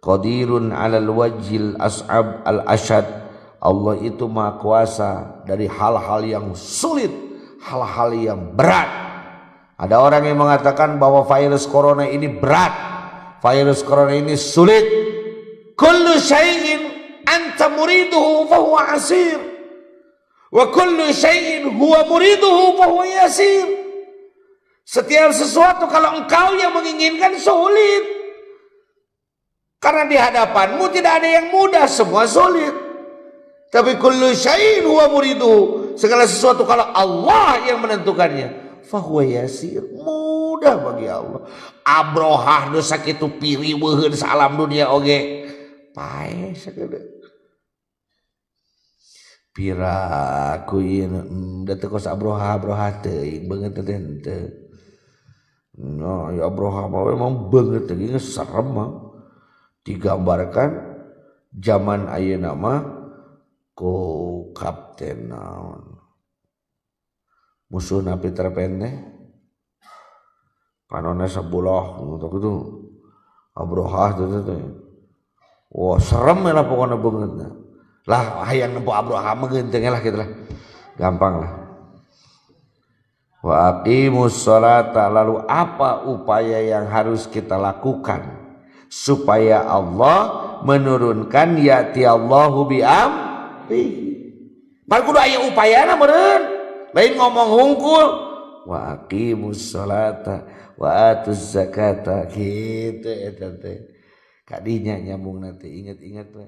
qadirun 'alal wajil as'ab al ashad. Allah itu maha kuasa dari hal-hal yang sulit hal-hal yang berat. Ada orang yang mengatakan bahwa virus corona ini berat. Virus corona ini sulit. Kullu syai'in anta muriduhu fahuwa asir. Wa kullu syai'in huwa muriduhu fahuwa yasir. Setiap sesuatu kalau engkau yang menginginkan sulit karena di hadapanmu tidak ada yang mudah semua sulit tapi kullu syai'in huwa muriduhu segala sesuatu kalau Allah yang menentukannya. Fahuwa yasir. Mudah bagi Allah. Abrohah dosa kitu piri weuheun salam dunia oge. Pae sakeudeung piraku ieu da teu kos abroha abroha teuing beungeut teh teu. No ya abroha mah memang beungeut teh serem mah digambarkan zaman ayeuna mah ku kapten naon? Musuh napi terpendeh kanona sebulah untuk itu. Abroha itu teh wah serem lah pokoknya banget lah hayang nempo Abraham mengenteng lah gitu lah. Gampang lah. Wa aqimus sholata lalu apa upaya yang harus kita lakukan supaya Allah menurunkan yatiallahu biam Bal kudu aya upayana meureun. Lain ngomong hungkul wa aqimus salata wa atuz zakata gitu eta teh. Kadinya nyambung nanti inget-inget we.